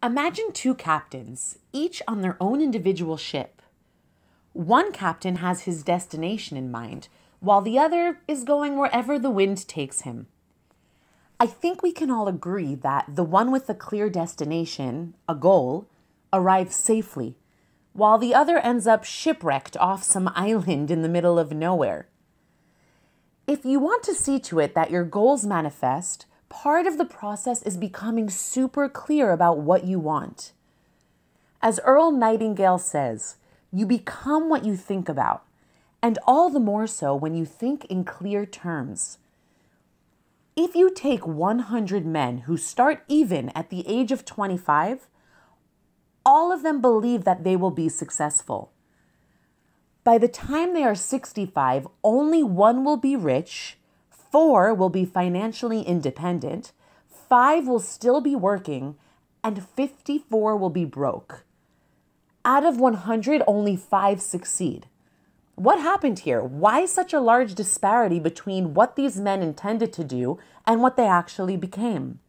Imagine two captains, each on their own individual ship. One captain has his destination in mind, while the other is going wherever the wind takes him. I think we can all agree that the one with a clear destination, a goal, arrives safely, while the other ends up shipwrecked off some island in the middle of nowhere. If you want to see to it that your goals manifest, part of the process is becoming super clear about what you want. As Earl Nightingale says, you become what you think about, and all the more so when you think in clear terms. If you take 100 men who start even at the age of 25, all of them believe that they will be successful. By the time they are 65, only one will be rich, four will be financially independent, five will still be working, and 54 will be broke. Out of 100, only five succeed. What happened here? Why such a large disparity between what these men intended to do and what they actually became?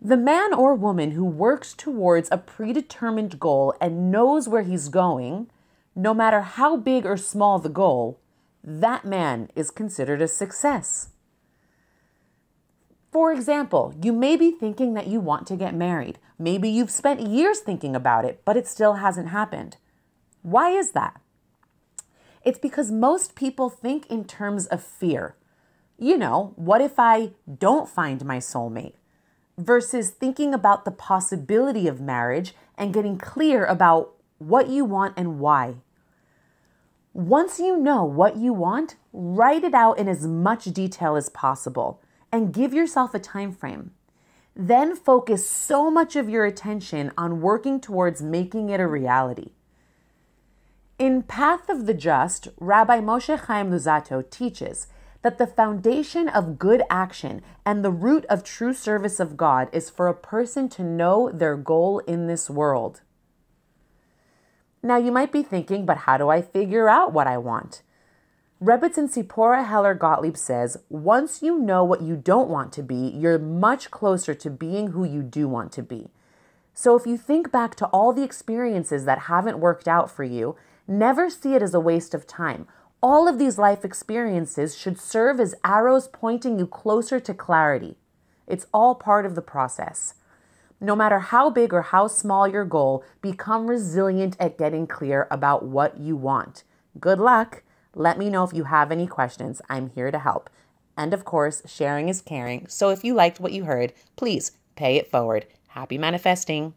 The man or woman who works towards a predetermined goal and knows where he's going, no matter how big or small the goal, that man is considered a success. For example, you may be thinking that you want to get married. Maybe you've spent years thinking about it, but it still hasn't happened. Why is that? It's because most people think in terms of fear. You know, what if I don't find my soulmate? Versus thinking about the possibility of marriage and getting clear about what you want and why. Once you know what you want, write it out in as much detail as possible and give yourself a time frame. Then focus so much of your attention on working towards making it a reality. In Path of the Just, Rabbi Moshe Chaim Luzzatto teaches that the foundation of good action and the root of true service of God is for a person to know their goal in this world. Now, you might be thinking, but how do I figure out what I want? Rebbetzin Tziporah Heller Gottlieb says, once you know what you don't want to be, you're much closer to being who you do want to be. So if you think back to all the experiences that haven't worked out for you, Never see it as a waste of time. All of these life experiences should serve as arrows pointing you closer to clarity. It's all part of the process. No matter how big or how small your goal, become resilient at getting clear about what you want. Good luck. Let me know if you have any questions. I'm here to help. And of course, sharing is caring. So if you liked what you heard, please pay it forward. Happy manifesting.